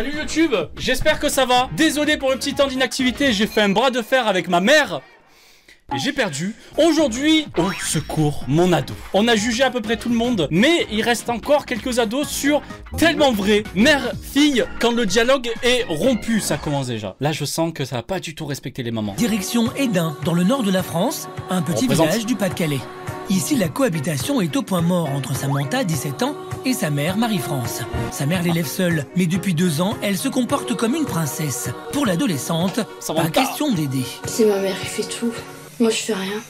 Salut YouTube, j'espère que ça va. Désolé pour le petit temps d'inactivité, j'ai fait un bras de fer avec ma mère. Et j'ai perdu. Aujourd'hui, au secours, mon ado. On a jugé à peu près tout le monde, mais il reste encore quelques ados sur tellement vrai. Mère-fille, quand le dialogue est rompu, ça commence déjà. Là, je sens que ça va pas du tout respecter les mamans. Direction Edin, dans le nord de la France, un petit village du Pas-de-Calais. Ici, la cohabitation est au point mort entre Samantha, 17 ans, et sa mère, Marie-France. Sa mère l'élève seule, mais depuis deux ans, elle se comporte comme une princesse. Pour l'adolescente, pas question d'aider. C'est ma mère qui fait tout. Moi, je fais rien.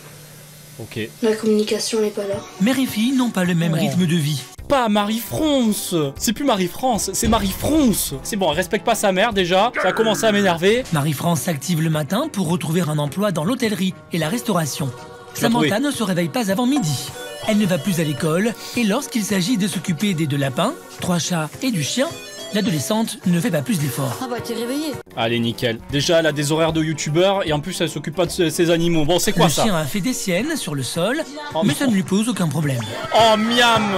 Ok. La communication, elle est pas là. Mère et fille n'ont pas le même Oh. rythme de vie. Pas Marie-France C'est plus Marie-France, c'est Marie-France C'est bon, elle respecte pas sa mère déjà, ça a commencé à m'énerver. Marie-France s'active le matin pour retrouver un emploi dans l'hôtellerie et la restauration. Trouvé. Samantha ne se réveille pas avant midi. Elle ne va plus à l'école et lorsqu'il s'agit de s'occuper des deux lapins, trois chats et du chien, l'adolescente ne fait pas plus d'efforts. Ah bah t'es réveillé. Allez, nickel. Déjà, elle a des horaires de youtubeur et en plus, elle s'occupe pas de ses, ses animaux. Bon, c'est quoi le ça chien a fait des siennes sur le sol, Oh, mais ça ne lui pose aucun problème. Oh, miam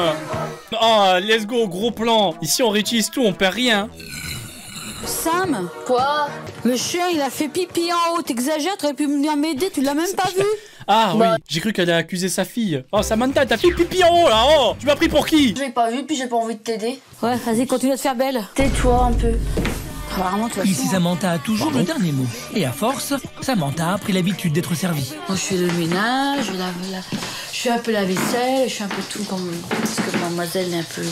Oh, let's go, gros plan Ici, on réutilise tout, on perd rien. Sam, Quoi le chien il a fait pipi en haut, t'exagères, t'aurais pu venir m'aider, tu l'as même pas vu Ah Bah. oui, j'ai cru qu'elle allait accuser sa fille. Oh, Samantha, t'as fait pipi en haut, là Oh Tu m'as pris pour qui? Je l'ai pas vu, puis j'ai pas envie de t'aider. Ouais, vas-y, continue à te faire belle. Tais-toi un peu. Vraiment, tu vas Ici, Samantha a toujours le dernier mot. Et à force, Samantha a pris l'habitude d'être servie. Moi, je fais le ménage, je lave la... Je fais un peu la vaisselle, je fais un peu tout comme... Parce que mademoiselle est un peu...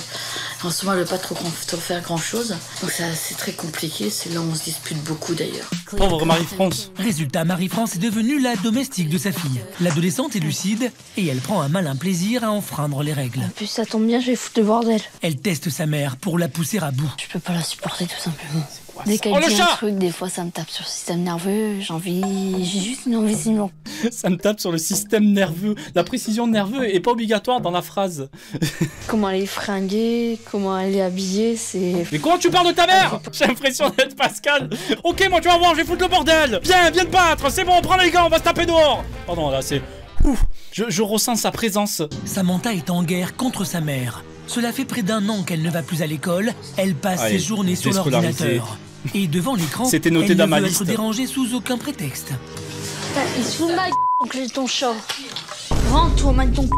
En ce moment, elle veut pas trop, grand- trop faire grand-chose. Donc ça, c'est très compliqué, c'est là où on se dispute beaucoup d'ailleurs. Pauvre Marie-France. Résultat, Marie-France est devenue la domestique de sa fille. L'adolescente est lucide et elle prend un malin plaisir à enfreindre les règles. En plus, ça tombe bien, je vais foutre le bordel. Elle teste sa mère pour la pousser à bout. Je peux pas la supporter, tout simplement. Dès qu'elle Oh, le dit un chat truc, des fois, ça me tape sur le système nerveux. J'ai envie... J'ai juste une envie sinon. Ça me tape sur le système nerveux. La précision nerveux est pas obligatoire dans la phrase. Comment elle est fringuée, comment elle est habillée, c'est... Mais comment tu parles de ta mère J'ai l'impression d'être Pascal. Ok, moi tu vas voir, je vais foutre le bordel. Viens, viens te battre. C'est bon, on prend les gants, on va se taper dehors. Pardon, là c'est. Ouf. Je, je ressens sa présence. Samantha est en guerre contre sa mère. Cela fait près d'un an qu'elle ne va plus à l'école. Elle passe Allez, ses journées sur l'ordinateur. Et devant l'écran, C'était noté elle dans ne ma veut liste. être dérangée sous aucun prétexte. Il se fout de ma gueule, ton chat. Rentre-toi, man ton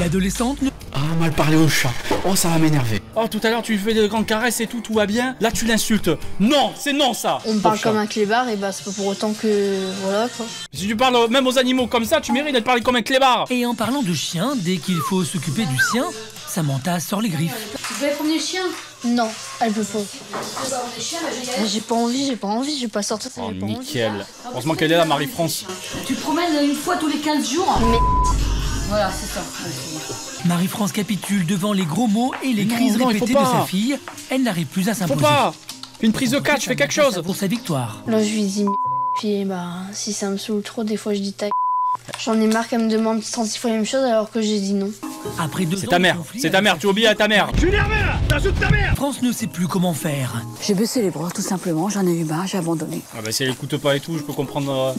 L'adolescente ne Ah, mal parlé au chat. Oh, ça va m'énerver. Oh, tout à l'heure tu lui fais des grandes caresses et tout, tout va bien. Là tu l'insultes. Non, c'est non ça. On me parle chat. comme un clébard, et bah c'est pas pour autant que... Voilà, quoi. Si tu parles même aux animaux comme ça, tu mérites d'être parlé comme un clébard. Et en parlant de chien, dès qu'il faut s'occuper du sien, Samantha sort les griffes. Tu veux promener le chien? Non, elle peut pas. je vais J'ai pas envie, j'ai pas envie, j'ai pas sorti ça, Oh, j'ai pas envie. nickel. Heureusement qu'elle est là, Marie-France. Tu promènes une fois tous les 15 jours Mais- Voilà, c'est ça. Marie-France capitule devant les gros mots et les Non, crises non, faut répétées de pas. sa fille. Elle n'arrive plus à Faut s'imposer. pas. Fais une prise de catch, fais quelque chose. Pour sa victoire. Là, je lui dis, puis bah, si ça me saoule trop, des fois je dis ta J'en ai marre qu'elle me demande 36 fois la même chose alors que j'ai dit non. Après deux C'est ta mère, c'est ta mère, tu oublies à ta mère. France ne sait plus comment faire. J'ai baissé les bras, tout simplement. J'en ai eu marre, j'ai abandonné. Ah bah si elle écoute pas et tout, je peux comprendre euh.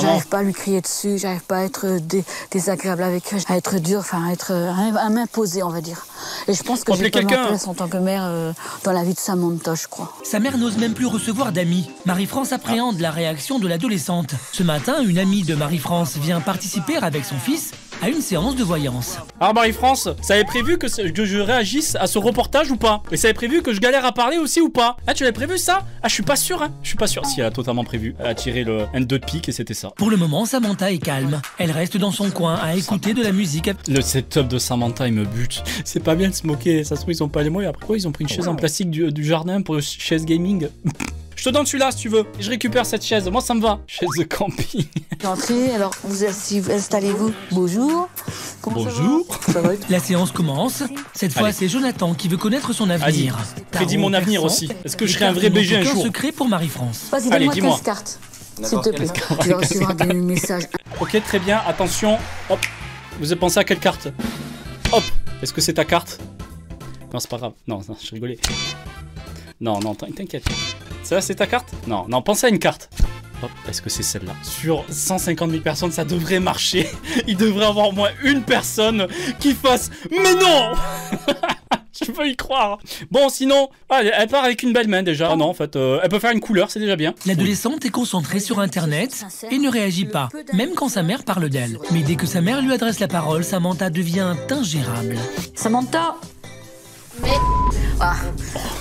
J'arrive pas à lui crier dessus, j'arrive pas à être euh, dé- désagréable avec elle, à être dur, enfin à être euh, à m'imposer, on va dire. Et je pense que j'ai pas ma place en tant que mère euh, dans la vie de Samantha, je crois. Sa mère n'ose même plus recevoir d'amis. Marie-France appréhende la réaction de l'adolescente. Ce matin, une amie de Marie-France vient participer avec son fils à une séance de voyance. Alors Marie-France, ça avait prévu que, je réagisse à ce reportage ou pas? Et ça avait prévu que je galère à parler aussi ou pas? Ah tu avais prévu ça? Ah je suis pas sûr hein Je suis pas sûr. Si elle a totalement prévu. Elle a tiré le N2 de pique et c'était ça. Pour le moment, Samantha est calme. Elle reste dans son coin à écouter de la musique. Le setup de Samantha il me bute. C'est pas bien de se moquer, ça se trouve ils ont pas les moyens. Après quoi ils ont pris une chaise en plastique du, du jardin pour une chaise gaming? Je te donne celui-là si tu veux. Et je récupère cette chaise. Moi ça me va. Chaise de camping. Entrez, alors vous installez-vous. Bonjour. Comment ça va Bonjour. Ça va La séance commence. Cette fois, c'est Jonathan qui veut connaître son avenir. Prédis mon avenir aussi. Est-ce que je serai un vrai BG un jour secret pour Marie-France. Vas-y, Allez, donne-moi dis-moi. 15 cartes. S'il te plaît. Tu vas recevoir des messages. Ok, très bien, attention. Hop. Vous avez pensé à quelle carte Hop. Est-ce que c'est ta carte Non, c'est pas grave. Non, non, je rigolais. Non, non, t'in- t'inquiète. Ça, c'est ta carte Non, non, pensez à une carte. Hop, est-ce que c'est celle-là Sur 150 000 personnes, ça devrait marcher. Il devrait y avoir au moins une personne qui fasse Mais non Je peux y croire. Bon, sinon, ah, elle, part avec une belle main déjà. Non, en fait, euh, elle peut faire une couleur, c'est déjà bien. L'adolescente est concentrée sur Internet et ne réagit pas, même quand sa mère parle d'elle. Mais dès que sa mère lui adresse la parole, Samantha devient ingérable. Samantha? Mais-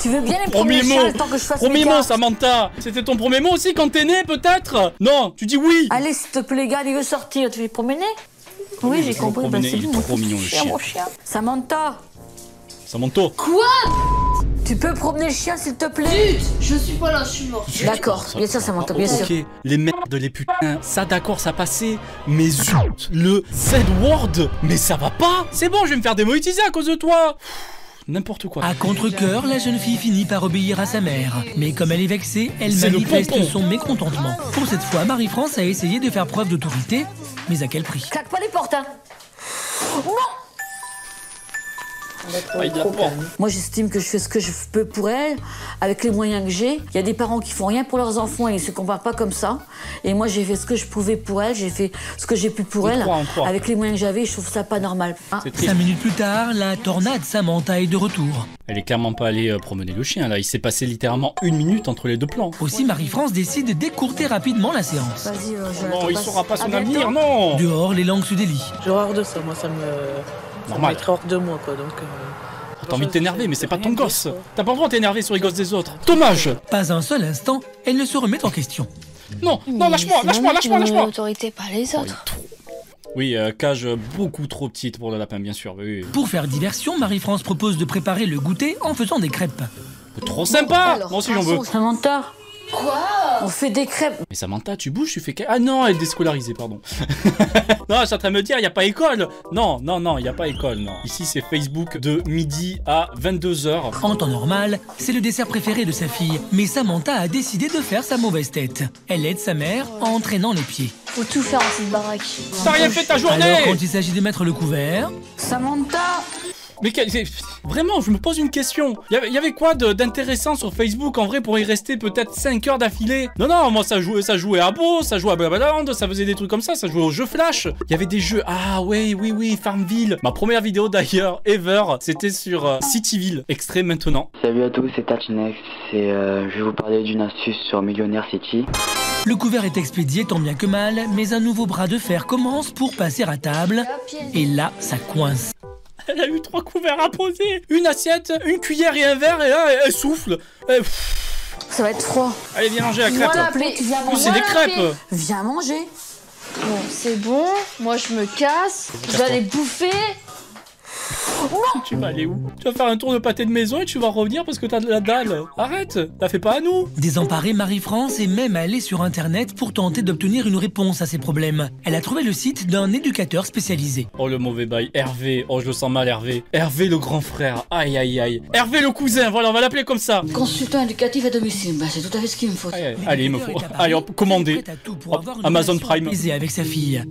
Tu veux bien les Premier premiers mot. chiens le temps que je fasse Premier mot, Samantha. C'était ton premier mot aussi quand t'es né, peut-être? Non, tu dis oui. Allez, s'il te plaît, gars, il veut sortir. Tu veux promener? Oui, j'ai compris. Bah, promener, c'est lui, trop mignon, le chien, chien. mon chien. Samantha, Samantha. tu peux promener le chien, s'il te plaît? Je suis pas là, je suis mort. D'accord, bien sûr, Samantha, bien sûr. Ok, les merdes, les putains, ça d'accord, ça passait. Mais zut, le Z-word, mais ça va pas. C'est bon, je vais me faire démonétiser à cause de toi. N'importe quoi. À contre-coeur, la jeune fille finit par obéir à sa mère. Mais comme elle est vexée, elle manifeste son mécontentement. Pour cette fois, Marie-France a essayé de faire preuve d'autorité, mais à quel prix? Claque pas les portes, hein Non Ah, il. Moi, j'estime que je fais ce que je peux pour elle, avec les moyens que j'ai. Il y a des parents qui font rien pour leurs enfants et ils se comparent pas comme ça. Et moi, j'ai fait ce que je pouvais pour elle, j'ai fait ce que j'ai pu pour On elle, croit, on croit. avec les moyens que j'avais. Je trouve ça pas normal. Ah. Cinq minutes plus tard, la tornade Samantha est de retour. Elle est clairement pas allée euh, promener le chien là. Il s'est passé littéralement une minute entre les deux plans. Aussi, Marie-France décide d'écourter rapidement la séance. Vas-y, euh, je Non, te il passe. saura pas son avenir, non. Dehors, les langues se délient. J'ai horreur de ça, moi ça me. Normal. mettrait hors de moi quoi donc. euh, T'as envie de t'énerver, mais c'est pas ton gosse. T'as pas le droit de t'énerver sur les gosses des autres. Dommage. Pas un seul instant, elle ne se remet en question. Non, non, lâche-moi, c'est lâche-moi, lâche-moi, lâche-moi. l'autorité, pas les autres. Oui, euh, cage beaucoup trop petite pour le lapin, bien sûr. Oui, oui. Pour faire diversion, Marie-France propose de préparer le goûter en faisant des crêpes. Trop sympa. Alors, Moi aussi j'en veux. passons, Samantha Quoi On fait des crêpes. Mais Samantha, tu bouges, tu fais. Ah non, elle est déscolarisée, pardon. non, je suis en train de me dire, il n'y a pas école. Non, non, non, il n'y a pas école, non. Ici, c'est Facebook de midi à 22h. En temps normal, c'est le dessert préféré de sa fille, mais Samantha a décidé de faire sa mauvaise tête. Elle aide sa mère en entraînant les pieds. Faut tout faire dans cette baraque. T'as rien fait ta Alors journée quand il s'agit de mettre le couvert, Samantha Mais vraiment, je me pose une question. Il y avait, il y avait quoi d'intéressant sur Facebook en vrai pour y rester peut-être 5 heures d'affilée? Non, non, moi ça jouait, ça jouait à Beau, ça jouait à Blablaland, ça faisait des trucs comme ça, ça jouait aux jeux Flash. Il y avait des jeux, ah oui, oui, oui, Farmville. Ma première vidéo d'ailleurs, ever, c'était sur euh, Cityville. Extrait maintenant. Salut à tous, c'est Tachinex. C'est, euh, je vais vous parler d'une astuce sur Millionaire City. le couvert est expédié tant bien que mal, mais un nouveau bras de fer commence pour passer à table, et là, ça coince. Elle a eu trois couverts à poser. Une assiette, une cuillère et un verre, et là, elle souffle. Pff, Ça va être froid. allez, viens manger la crêpe. Voilà. Viens manger. c'est des crêpes. Viens manger. Bon, c'est bon. Moi, je me casse. Je vais aller Tu vas aller où Tu vas faire un tour de pâté de maison et tu vas revenir parce que t'as de la dalle. Arrête, la fais pas à nous. Désemparée, Marie-France est même allée sur Internet pour tenter d'obtenir une réponse à ses problèmes. Elle a trouvé le site d'un éducateur spécialisé. Oh le mauvais bail, Hervé. Oh je le sens mal Hervé. Hervé le grand frère. Aïe aïe aïe. Hervé le cousin, voilà, on va l'appeler comme ça. Consultant éducatif à domicile. Bah, c'est tout à fait ce qu'il me faut. Allez, allez, il me faut. Allez, hop, commandez. Amazon Prime. avec sa fille.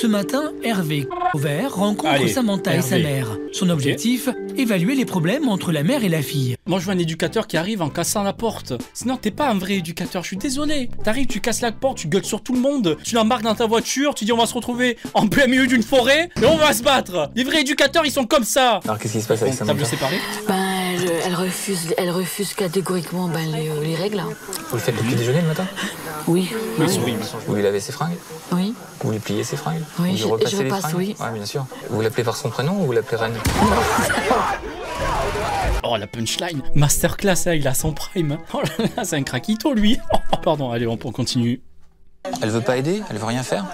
Ce matin, Hervé Couvert rencontre Allez, Samantha et sa mère. Son objectif Évaluer les problèmes entre la mère et la fille. Moi je veux un éducateur qui arrive en cassant la porte. Sinon t'es pas un vrai éducateur, je suis désolé. T'arrives, tu casses la porte, tu gueules sur tout le monde, tu l'embarques dans ta voiture, tu dis on va se retrouver en plein milieu d'une forêt et on va se battre. Les vrais éducateurs ils sont comme ça. Alors qu'est-ce qui se passe avec table Samantha séparée Ben, elle, elle refuse, elle refuse catégoriquement ben, les, euh, les règles. Vous le faites depuis déjeuner le matin? Oui. Oui, oui. Vous lui lavez ses fringues Oui. Vous lui pliez ses fringues Oui, Vous lui je- repassez je les repasse, fringues oui. Ouais, bien sûr. Vous l'appelez par son prénom ou vous l'appelez Reine Oh la punchline. Masterclass, hein, il a son prime. Oh là là, c'est un craquito lui. Oh, pardon, allez on on continue. Elle veut pas aider Elle veut rien faire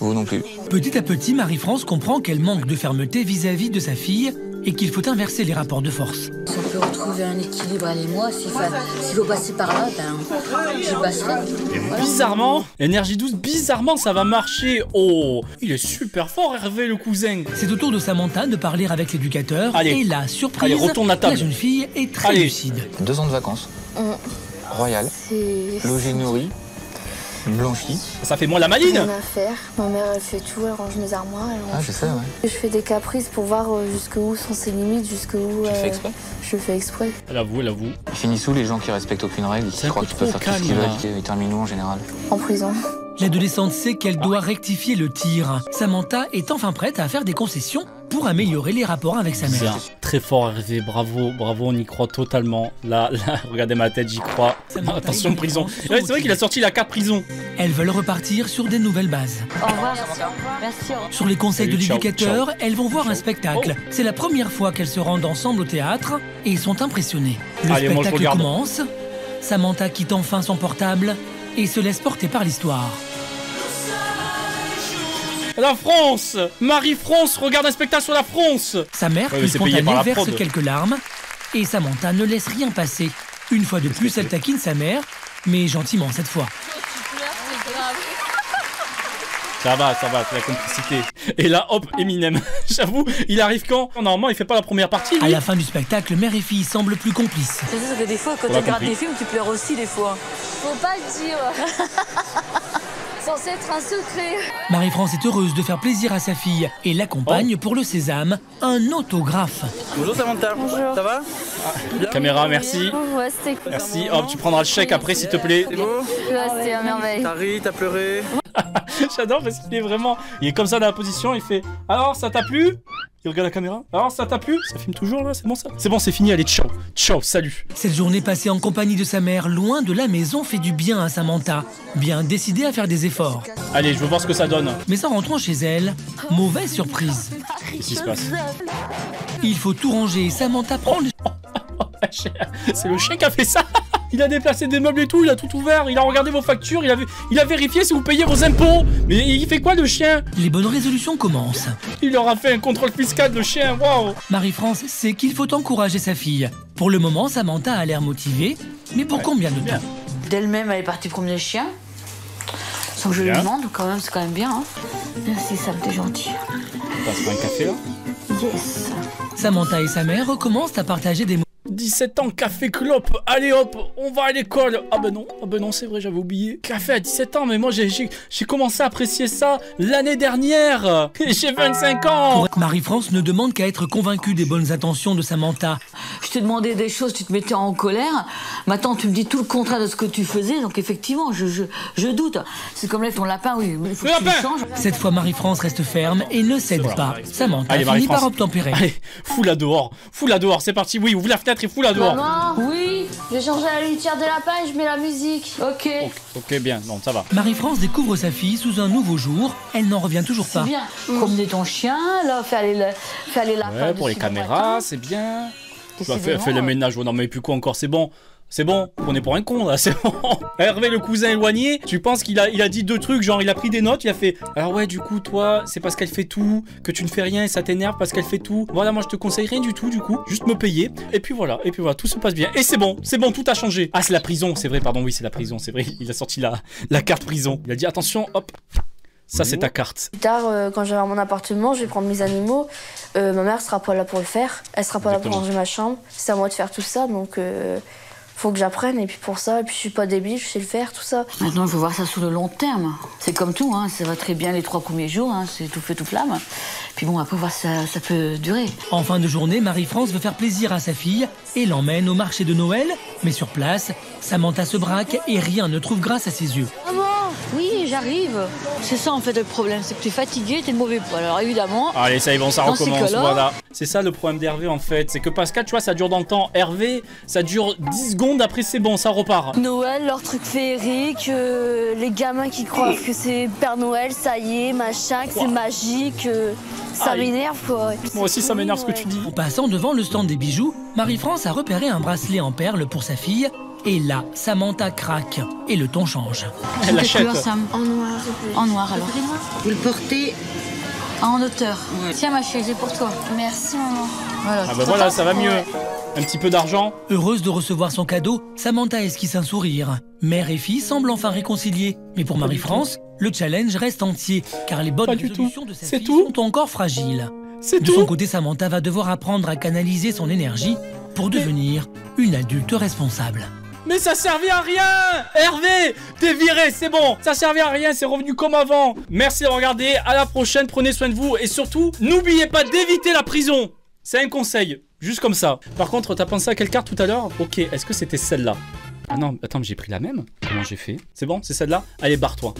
Vous non plus. Petit à petit, Marie-France comprend qu'elle manque de fermeté vis-à-vis de sa fille et qu'il faut inverser les rapports de force. Si on peut retrouver un équilibre, allez, moi, s'il faut, s'il faut passer par là, ben, j'y passerai. Voilà. Bizarrement, énergie douce, bizarrement ça va marcher. Oh, il est super fort Hervé le cousin. C'est au tour de Samantha de parler avec l'éducateur Allez. et la surprise, Allez, retourne la table. jeune fille est très Allez. lucide. Deux ans de vacances. Royal, C'est. logé nourri, blanchi. Ça fait moi la maline. Rien à faire. Ma mère, elle fait tout. Elle range mes armoires. Elle Ah, range je sais, ouais. Je fais des caprices pour voir euh, jusqu'où sont ses limites, jusqu'où. Tu le fais euh, exprès? Je le fais exprès. Elle avoue, elle avoue. Ils finissent où les gens qui respectent aucune règle, qui croient qu'ils peuvent faire tout ce qu'ils veulent, ils terminent où en général En prison. L'adolescente sait qu'elle doit rectifier le tir. Samantha est enfin prête à faire des concessions améliorer les rapports avec sa mère. très fort Hervé, bravo, bravo, on y croit totalement. Là, là, regardez ma tête, j'y crois. Attention, prison. Ouais, c'est vrai qu'il a sorti la carte prison. Elles veulent repartir sur des nouvelles bases. Au revoir. Merci. Sur les conseils Salut, de l'éducateur, elles vont voir un spectacle. C'est la première fois qu'elles se rendent ensemble au théâtre et sont impressionnées. Le Allez, spectacle commence. Samantha quitte enfin son portable et se laisse porter par l'histoire. La France Marie-France, regarde un spectacle sur la France Sa mère, Ouais, plus spontanée, verse quelques larmes et Samantha ne laisse rien passer. Une fois de plus, elle taquine sa mère, mais gentiment cette fois. Ça va, ça va, c'est la complicité. Et là, hop, Eminem. J'avoue, il arrive quand? Normalement, il fait pas la première partie, À lui. la fin du spectacle, mère et fille semblent plus complices. C'est ça que des fois, quand tu regardes des films, tu pleures aussi des fois. Faut pas le dire. Censé être un secret. Marie-France est heureuse de faire plaisir à sa fille et Oh. l'accompagne pour le sésame, un autographe. Bonjour Samantha. Bonjour. Ça va? Caméra, merci. Ouais, Merci. Hop, tu prendras le chèque après, s'il te plaît. C'est beau? Ouais, c'était à merveille. T'as ri, t'as pleuré? J'adore parce qu'il est vraiment. Il est comme ça dans la position, il fait Alors, ça t'a plu? Il regarde la caméra. Alors, ça t'a plu? Ça filme toujours là, c'est bon ça? C'est bon, c'est fini, allez, ciao. Ciao, salut. Cette journée passée en compagnie de sa mère, loin de la maison, fait du bien à Samantha, bien décidée à faire des efforts. Allez, je veux voir ce que ça donne. Mais en rentrant chez elle, mauvaise surprise. Qu'est-ce qui se passe? Il faut tout ranger et Samantha prend le... C'est le chien qui a fait ça Il a déplacé des meubles et tout, il a tout ouvert, il a regardé vos factures, il a, vu- il a vérifié si vous payez vos impôts. Mais il fait quoi le chien? Les bonnes résolutions commencent. Il leur a fait un contrôle fiscal le chien, waouh Marie-France sait qu'il faut encourager sa fille. Pour le moment, Samantha a l'air motivée, mais pour combien de bien. temps? D'elle-même, elle est partie promener le chien. Sans que je lui demande, quand même, c'est quand même bien. Hein. Merci, Sam, t'es gentil. On passe un café là? Yes. Samantha et sa mère recommencent à partager des mots. 17 ans, café clope, allez hop, on va à l'école. Ah ben non, ah ben non, c'est vrai, j'avais oublié. Café à 17 ans, mais moi j'ai- commencé à apprécier ça l'année dernière. J'ai 25 ans. Marie-France ne demande qu'à être convaincue des bonnes intentions de Samantha. Je te demandais des choses, tu te mettais en colère. Maintenant, tu me dis tout le contraire de ce que tu faisais. Donc, effectivement, je, je, je doute. C'est comme là, ton lapin, oui. Il faut Le que tu le lapin changes. Cette fois, Marie-France reste ferme et ne cède pas. Samantha Allez, finit par obtempérer. Allez, fous-la dehors, fous-la dehors, c'est parti, oui, ouvre la fenêtre fous-la dehors. Maman, Oui, je vais changer la litière de lapin et je mets la musique. ok. Ok, bien, non, ça va. Marie-France découvre sa fille sous un nouveau jour. Elle n'en revient toujours C'est pas. bien. Promener ton chien, là, faire les, faire les lapins. Ouais, pour les dessus le caméras, c'est bien. Décidément, fais, fais le ménage, oh, non mais plus quoi encore, c'est bon. C'est bon, on est pour un con là, c'est bon. Hervé le cousin éloigné, tu penses qu'il a, il a dit deux trucs, genre il a pris des notes, il a fait Alors ouais du coup toi, c'est parce qu'elle fait tout, que tu ne fais rien et ça t'énerve parce qu'elle fait tout. Voilà, moi je te conseille rien du tout du coup, juste me payer. Et puis voilà, et puis voilà, tout se passe bien. Et c'est bon, c'est bon, tout a changé. Ah c'est la prison, c'est vrai, pardon, oui c'est la prison, c'est vrai, il a sorti la, la carte prison. Il a dit attention, hop, ça c'est ta carte. Plus tard, euh, quand j'aurai mon appartement, je vais prendre mes animaux. Euh, ma mère sera pas là pour le faire. Elle sera pas là pour ranger ma chambre. C'est à moi de faire tout ça, donc euh, faut que j'apprenne. Et puis pour ça, et puis je suis pas débile, je sais le faire, tout ça. Maintenant, il faut voir ça sur le long terme. C'est comme tout, hein. ça va très bien les trois premiers jours, hein. c'est tout fait, tout flamme. Puis bon, après, voir ça, ça peut durer. En fin de journée, Marie-France veut faire plaisir à sa fille et l'emmène au marché de Noël. Mais sur place, Samantha se braque et rien ne trouve grâce à ses yeux. Maman Oui, j'arrive. C'est ça en fait le problème, c'est que tu es fatigué, tu es de mauvais poil. Alors évidemment, Allez, ça y est, bon, ça ces recommence, voilà. C'est ça le problème d'Hervé en fait, c'est que Pascal, tu vois, ça dure dans le temps. Hervé, ça dure 10 secondes, après c'est bon, ça repart. Noël, leur truc féerique, euh, les gamins qui croient que c'est Père Noël, ça y est, machin, que c'est magique. euh, ça m'énerve quoi. Moi aussi, ça m'énerve ce que tu dis. En passant devant le stand des bijoux, Marie-France a repéré un bracelet en perles pour sa fille. Et là, Samantha craque et le ton change. Elle l'achète. couleur, Sam En noir. En noir alors. Vous le portez En hauteur. Tiens ma chérie, c'est pour toi. Merci maman. Voilà. Ah bah voilà, ça va mieux. Un petit peu d'argent. Heureuse de recevoir son cadeau, Samantha esquisse un sourire. Mère et fille semblent enfin réconciliées. Mais pour Marie-France, le challenge reste entier, car les bonnes tout. résolutions de sa C'est fille tout sont encore fragiles. C'est De son tout. côté, Samantha va devoir apprendre à canaliser son énergie pour devenir une adulte responsable. Mais ça servait à rien. Hervé T'es viré, c'est bon. Ça servait à rien, c'est revenu comme avant. Merci d'avoir regardé, à la prochaine, prenez soin de vous. Et surtout, n'oubliez pas d'éviter la prison. C'est un conseil, juste comme ça. Par contre, t'as pensé à quelle carte tout à l'heure? Ok, est-ce que c'était celle-là? Ah non, attends, j'ai pris la même. Comment j'ai fait? C'est bon, c'est celle-là? Allez, barre-toi